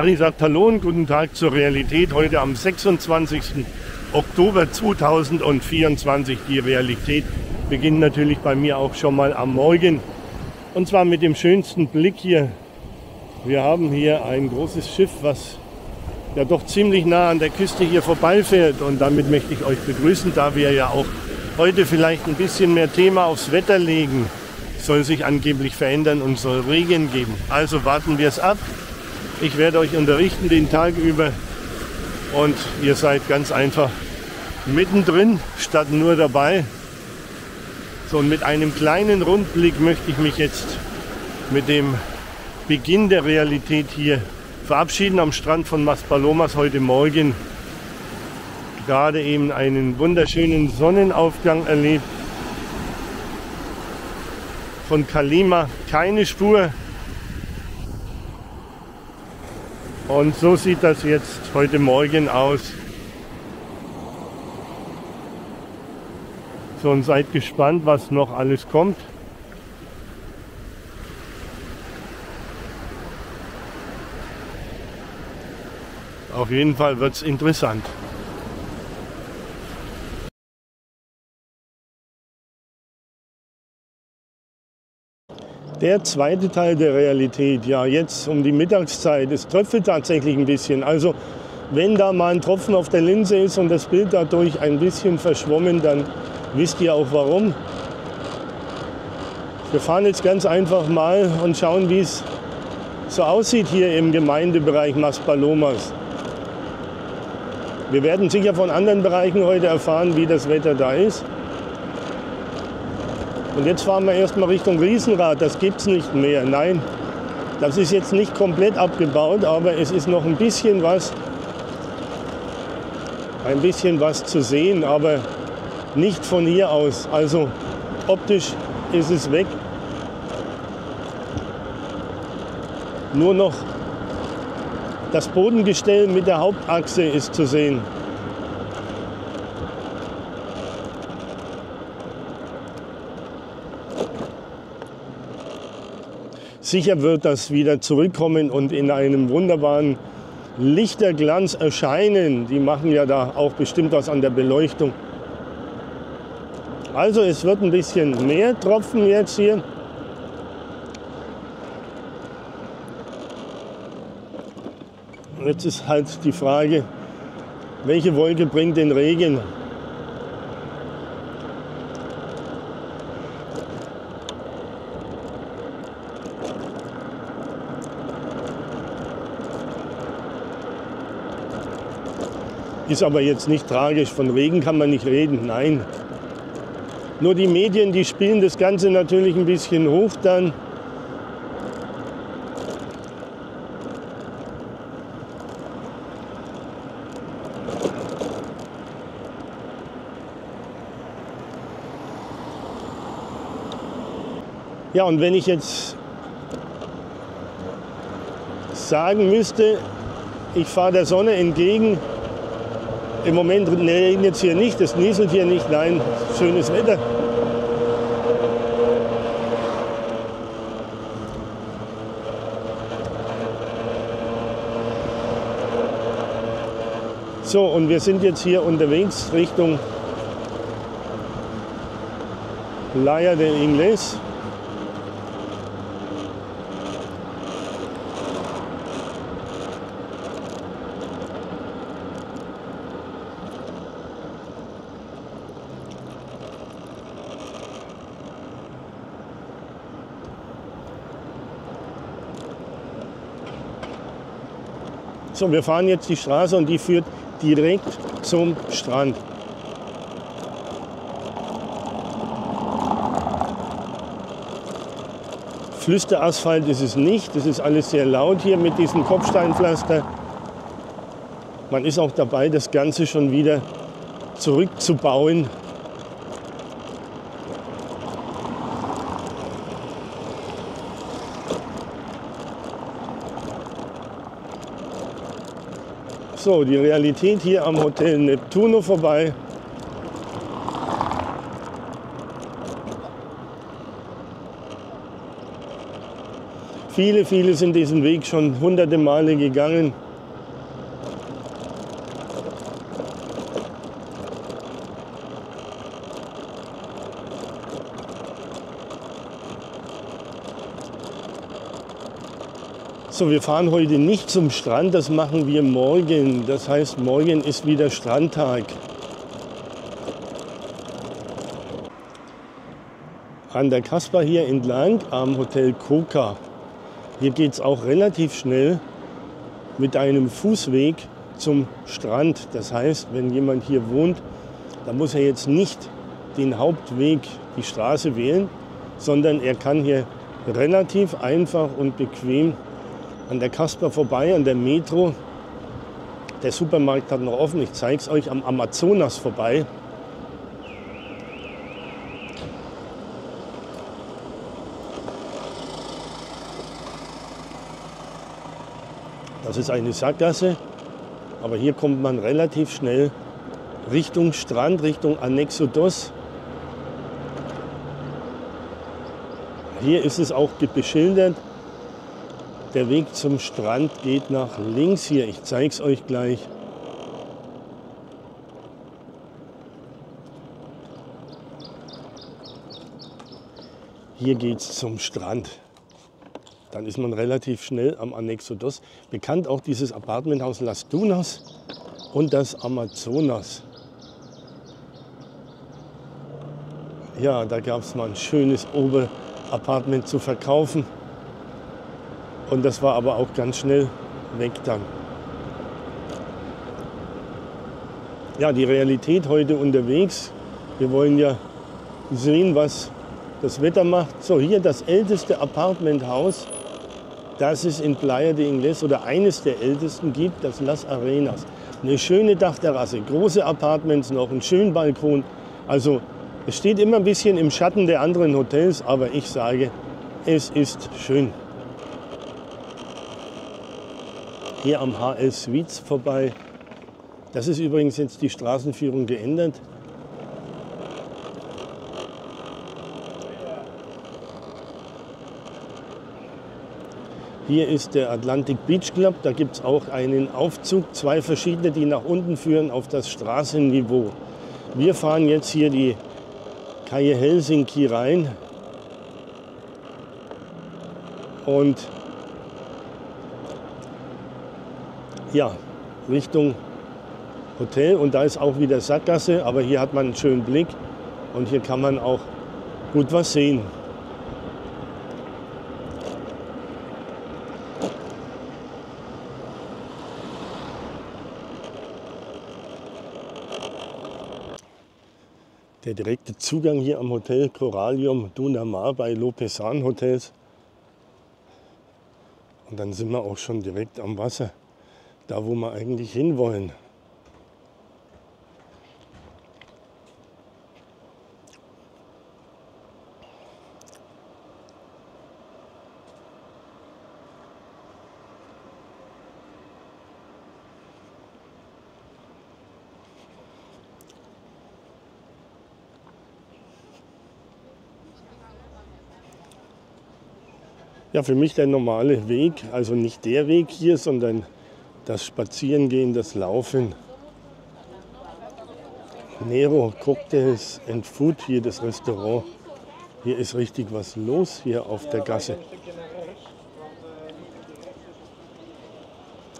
Harry sagt Hallo und guten Tag zur Realität. Heute am 26. Oktober 2024. Die Realität beginnt natürlich bei mir auch schon mal am Morgen. Und zwar mit dem schönsten Blick hier. Wir haben hier ein großes Schiff, was ja doch ziemlich nah an der Küste hier vorbeifährt. Und damit möchte ich euch begrüßen, da wir ja auch heute vielleicht ein bisschen mehr Thema aufs Wetter legen. Soll sich angeblich verändern und soll Regen geben. Also warten wir es ab. Ich werde euch unterrichten den Tag über und ihr seid ganz einfach mittendrin statt nur dabei. So, und mit einem kleinen Rundblick möchte ich mich jetzt mit dem Beginn der Realität hier verabschieden am Strand von Maspalomas heute Morgen. Gerade eben einen wunderschönen Sonnenaufgang erlebt. Von Kalima keine Spur. Und so sieht das jetzt heute Morgen aus. So, und seid gespannt, was noch alles kommt. Auf jeden Fall wird es interessant. Der zweite Teil der Realität, ja, jetzt um die Mittagszeit. Es tröpfelt tatsächlich ein bisschen. Also, wenn da mal ein Tropfen auf der Linse ist und das Bild dadurch ein bisschen verschwommen, dann wisst ihr auch warum. Wir fahren jetzt ganz einfach mal und schauen, wie es so aussieht hier im Gemeindebereich Maspalomas. Wir werden sicher von anderen Bereichen heute erfahren, wie das Wetter da ist. Und jetzt fahren wir erstmal Richtung Riesenrad. Das gibt es nicht mehr. Nein, das ist jetzt nicht komplett abgebaut, aber es ist noch ein bisschen was, ein bisschen was zu sehen, aber nicht von hier aus. Also optisch ist es weg. Nur noch das Bodengestell mit der Hauptachse ist zu sehen. Sicher wird das wieder zurückkommen und in einem wunderbaren Lichterglanz erscheinen. Die machen ja da auch bestimmt was an der Beleuchtung. Also es wird ein bisschen mehr tropfen jetzt hier. Jetzt ist halt die Frage, welche Wolke bringt den Regen? Ist aber jetzt nicht tragisch. Von Regen kann man nicht reden. Nein. Nur die Medien, die spielen das Ganze natürlich ein bisschen hoch dann. Ja, und wenn ich jetzt sagen müsste, ich fahre der Sonne entgegen, im Moment regnet es hier nicht, es nieselt hier nicht, nein, schönes Wetter. So, und wir sind jetzt hier unterwegs Richtung Playa de Ingles. So, wir fahren jetzt die Straße und die führt direkt zum Strand. Flüsterasphalt ist es nicht. Das ist alles sehr laut hier mit diesem Kopfsteinpflaster. Man ist auch dabei, das Ganze schon wieder zurückzubauen. So, die Realität hier am Hotel Neptuno vorbei. Viele, viele sind diesen Weg schon hunderte Male gegangen. So, wir fahren heute nicht zum Strand, das machen wir morgen. Das heißt, morgen ist wieder Strandtag. An der Kasper hier entlang am Hotel Koka. Hier geht es auch relativ schnell mit einem Fußweg zum Strand. Das heißt, wenn jemand hier wohnt, dann muss er jetzt nicht den Hauptweg, die Straße wählen, sondern er kann hier relativ einfach und bequem an der Kasper vorbei, an der Metro. Der Supermarkt hat noch offen, ich zeige es euch, am Amazonas vorbei. Das ist eine Sackgasse, aber hier kommt man relativ schnell Richtung Strand, Richtung Anexodos. Hier ist es auch beschildert, der Weg zum Strand geht nach links hier. Ich zeige es euch gleich. Hier geht es zum Strand. Dann ist man relativ schnell am Anexodos. Bekannt auch dieses Apartmenthaus Las Dunas und das Amazonas. Ja, da gab es mal ein schönes Oberapartment zu verkaufen. Und das war aber auch ganz schnell weg dann. Ja, die Realität heute unterwegs. Wir wollen ja sehen, was das Wetter macht. So, hier das älteste Apartmenthaus, das es in Playa de Ingles oder eines der ältesten gibt, das Las Arenas. Eine schöne Dachterrasse, große Apartments noch, einen schönen Balkon. Also es steht immer ein bisschen im Schatten der anderen Hotels, aber ich sage, es ist schön. Hier am HL Suites vorbei. Das ist übrigens jetzt die Straßenführung geändert. Hier ist der Atlantic Beach Club. Da gibt es auch einen Aufzug, zwei verschiedene, die nach unten führen auf das Straßenniveau. Wir fahren jetzt hier die Kaie Helsinki rein. Und ja, Richtung Hotel. Und da ist auch wieder Sackgasse, aber hier hat man einen schönen Blick und hier kann man auch gut was sehen. Der direkte Zugang hier am Hotel Coralium Dunamar bei Lopesan Hotels. Und dann sind wir auch schon direkt am Wasser da, wo wir eigentlich hinwollen. Ja, für mich der normale Weg, also nicht der Weg hier, sondern das Spazierengehen, das Laufen. Nero Cocktails and Food, hier das Restaurant. Hier ist richtig was los hier auf der Gasse.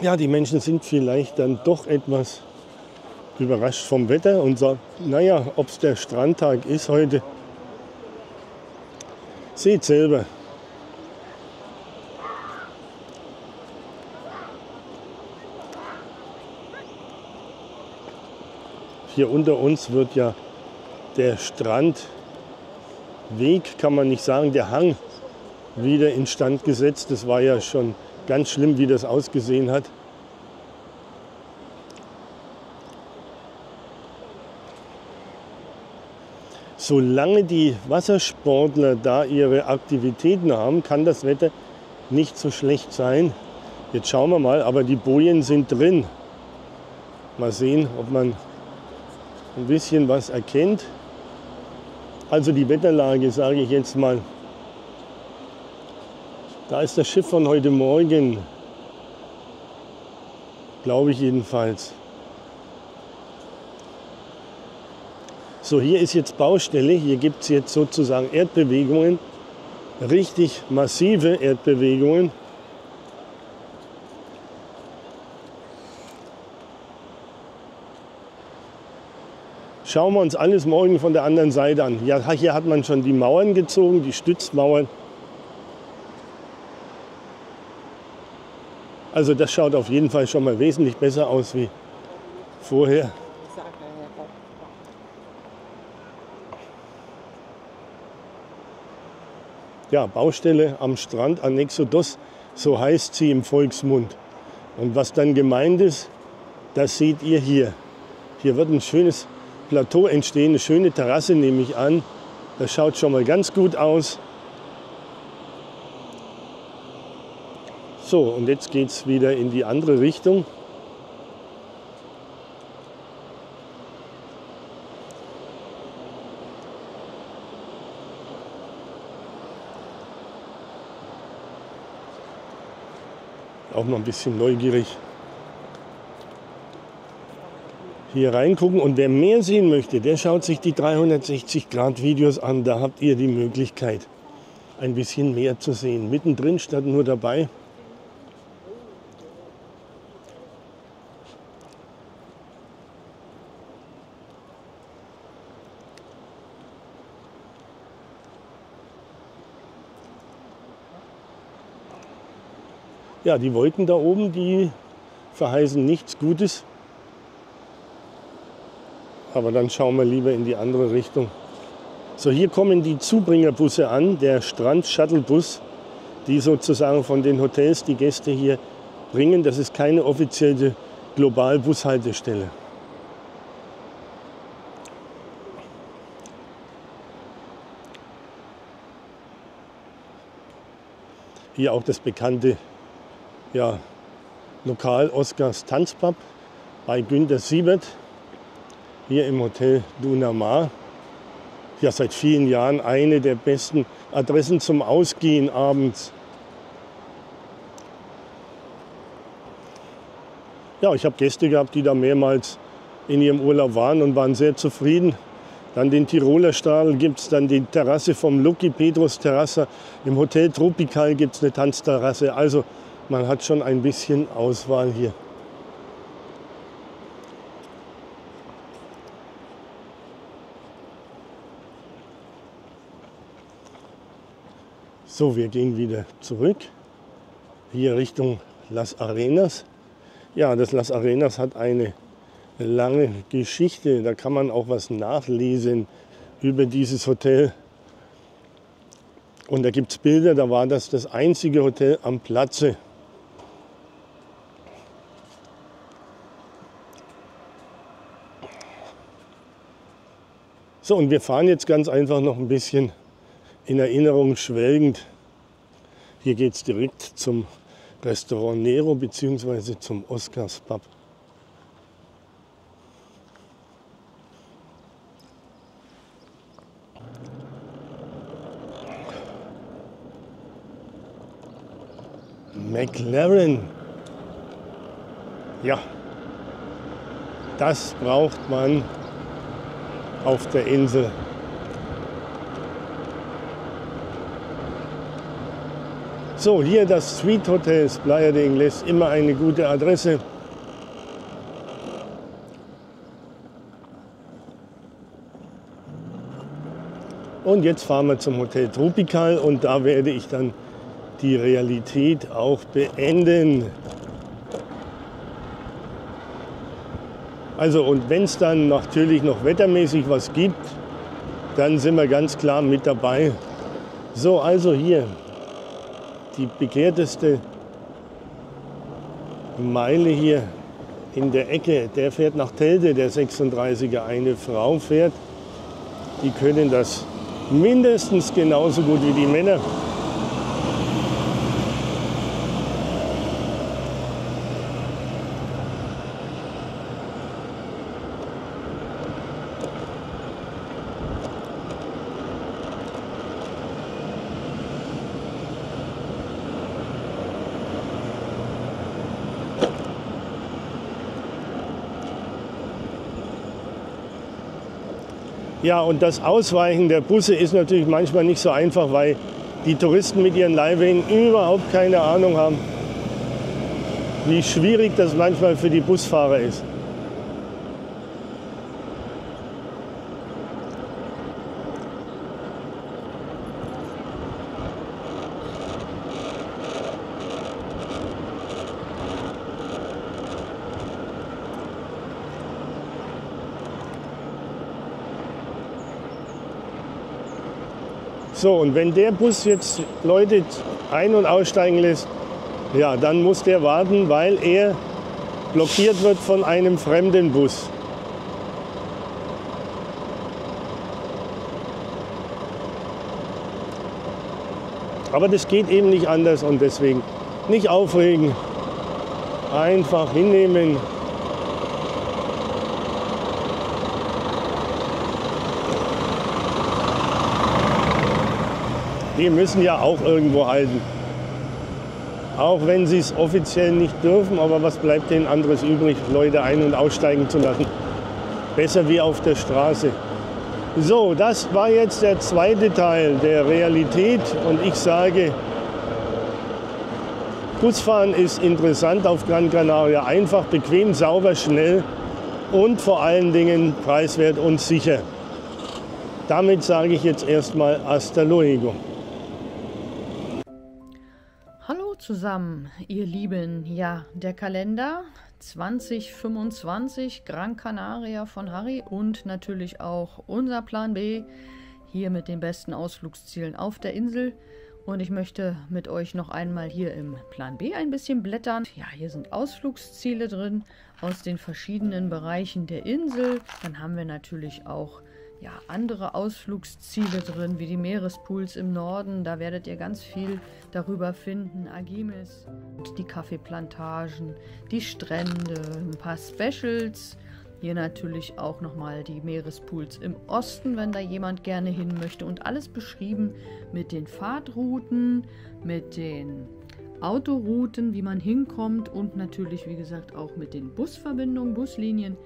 Ja, die Menschen sind vielleicht dann doch etwas überrascht vom Wetter und sagen, naja, ob es der Strandtag ist heute. Seht selber, hier unter uns wird ja der Strandweg, kann man nicht sagen, der Hang wieder instand gesetzt. Das war ja schon ganz schlimm, wie das ausgesehen hat. Solange die Wassersportler da ihre Aktivitäten haben, kann das Wetter nicht so schlecht sein. Jetzt schauen wir mal, aber die Bojen sind drin. Mal sehen, ob man ein bisschen was erkennt. Also die Wetterlage, sage ich jetzt mal, Da ist das Schiff von heute Morgen. Glaube ich jedenfalls. So, hier ist jetzt Baustelle. Hier gibt es jetzt sozusagen Erdbewegungen. Richtig massive Erdbewegungen. Schauen wir uns alles morgen von der anderen Seite an. Ja, hier hat man schon die Mauern gezogen, die Stützmauern. Also das schaut auf jeden Fall schon mal wesentlich besser aus wie vorher. Ja, Baustelle am Strand an Exodus, so heißt sie im Volksmund. Und was dann gemeint ist, das seht ihr hier. Hier wird ein schönes Plateau entstehen, eine schöne Terrasse nehme ich an. Das schaut schon mal ganz gut aus. So, und jetzt geht es wieder in die andere Richtung. Auch noch ein bisschen neugierig hier reingucken. Und wer mehr sehen möchte, der schaut sich die 360-Grad-Videos an. Da habt ihr die Möglichkeit, ein bisschen mehr zu sehen. Mittendrin statt nur dabei. Ja, die Wolken da oben, die verheißen nichts Gutes. Aber dann schauen wir lieber in die andere Richtung. So, hier kommen die Zubringerbusse an, der Strand-Shuttle-Bus, die sozusagen von den Hotels die Gäste hier bringen. Das ist keine offizielle Global-Bushaltestelle. Hier auch das bekannte ja, Lokal Oscars Tanzpub bei Günter Siebert hier im Hotel Dunamar. Ja, seit vielen Jahren eine der besten Adressen zum Ausgehen abends. Ja, ich habe Gäste gehabt, die da mehrmals in ihrem Urlaub waren und waren sehr zufrieden. Dann den Tiroler Stadel gibt es, dann die Terrasse vom Lucky Petrus Terrasse. Im Hotel Tropical gibt es eine Tanzterrasse. Also man hat schon ein bisschen Auswahl hier. So, wir gehen wieder zurück. Hier Richtung Las Arenas. Ja, das Las Arenas hat eine lange Geschichte. Da kann man auch was nachlesen über dieses Hotel. Und da gibt es Bilder, da war das das einzige Hotel am Platze. So, und wir fahren jetzt ganz einfach noch ein bisschen in Erinnerung schwelgend. Hier geht es direkt zum Restaurant Nero bzw. zum Oscars Pub. McLaren. Ja, das braucht man auf der Insel. So, hier das Suite Hotel Playa de Ingles, immer eine gute Adresse. Und jetzt fahren wir zum Hotel Tropical und da werde ich dann die Realität auch beenden. Also und wenn es dann natürlich noch wettermäßig was gibt, dann sind wir ganz klar mit dabei. So, also hier die begehrteste Meile hier in der Ecke, der fährt nach Telde, der 36er. Eine Frau fährt, die können das mindestens genauso gut wie die Männer. Ja, und das Ausweichen der Busse ist natürlich manchmal nicht so einfach, weil die Touristen mit ihren Leihwägen überhaupt keine Ahnung haben, wie schwierig das manchmal für die Busfahrer ist. So, und wenn der Bus jetzt Leute ein- und aussteigen lässt, ja, dann muss der warten, weil er blockiert wird von einem fremden Bus. Aber das geht eben nicht anders und deswegen nicht aufregen, einfach hinnehmen, die müssen ja auch irgendwo halten. Auch wenn sie es offiziell nicht dürfen, aber was bleibt denen anderes übrig, Leute ein- und aussteigen zu lassen? Besser wie auf der Straße. So, das war jetzt der zweite Teil der Realität und ich sage, Busfahren ist interessant auf Gran Canaria. Einfach, bequem, sauber, schnell und vor allen Dingen preiswert und sicher. Damit sage ich jetzt erstmal hasta luego. Zusammen, ihr Lieben. Ja, der Kalender 2025 Gran Canaria von Harry und natürlich auch unser Plan B hier mit den besten Ausflugszielen auf der Insel. Und ich möchte mit euch noch einmal hier im Plan B ein bisschen blättern. Ja, hier sind Ausflugsziele drin aus den verschiedenen Bereichen der Insel. Dann haben wir natürlich auch ja, andere Ausflugsziele drin, wie die Meerespools im Norden. Da werdet ihr ganz viel darüber finden. Agimis, die Kaffeeplantagen, die Strände, ein paar Specials. Hier natürlich auch nochmal die Meerespools im Osten, wenn da jemand gerne hin möchte. Und alles beschrieben mit den Fahrtrouten, mit den Autorouten, wie man hinkommt und natürlich, wie gesagt, auch mit den Busverbindungen, Buslinien.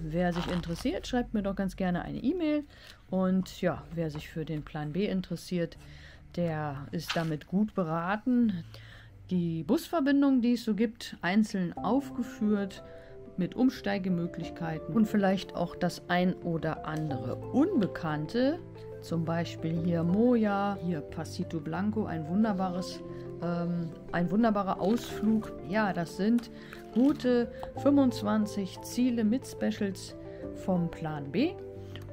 Wer sich interessiert, schreibt mir doch ganz gerne eine E-Mail. Und ja, wer sich für den Plan B interessiert, der ist damit gut beraten. Die Busverbindungen, die es so gibt, einzeln aufgeführt mit Umsteigemöglichkeiten und vielleicht auch das ein oder andere Unbekannte. Zum Beispiel hier Moja, hier Pasito Blanco, ein wunderbares ähm, ein wunderbarer Ausflug. Ja, das sind gute 25 Ziele mit Specials vom Plan B.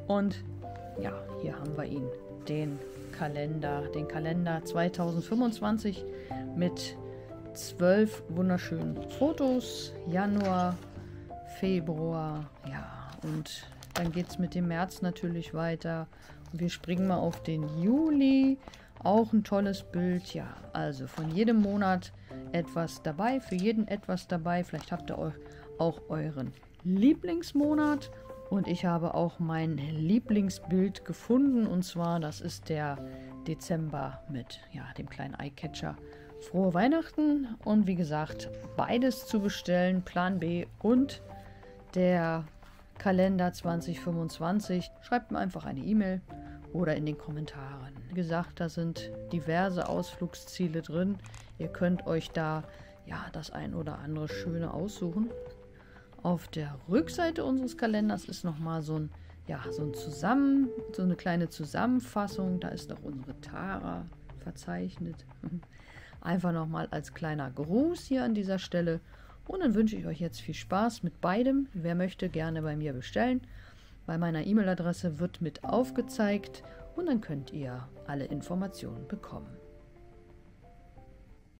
Und ja, hier haben wir ihn, den Kalender, den Kalender 2025 mit zwölf wunderschönen Fotos. Januar, Februar, ja, und dann geht es mit dem März natürlich weiter. Wir springen mal auf den Juli. Auch ein tolles Bild, ja. Also von jedem Monat etwas dabei, für jeden etwas dabei. Vielleicht habt ihr auch euren Lieblingsmonat. Und ich habe auch mein Lieblingsbild gefunden. Und zwar, das ist der Dezember mit ja, dem kleinen Eyecatcher. Frohe Weihnachten und wie gesagt, beides zu bestellen, Plan B und der Kalender 2025. Schreibt mir einfach eine E-Mail oder in den Kommentaren. Wie gesagt, da sind diverse Ausflugsziele drin. Ihr könnt euch da ja das ein oder andere schöne aussuchen. Auf der Rückseite unseres Kalenders ist nochmal so ein ja, so ein Zusammen, so eine kleine Zusammenfassung. Da ist auch unsere Tara verzeichnet. Einfach nochmal als kleiner Gruß hier an dieser Stelle. Und dann wünsche ich euch jetzt viel Spaß mit beidem. Wer möchte, gerne bei mir bestellen. Bei meiner E-Mail-Adresse wird mit aufgezeigt und dann könnt ihr alle Informationen bekommen.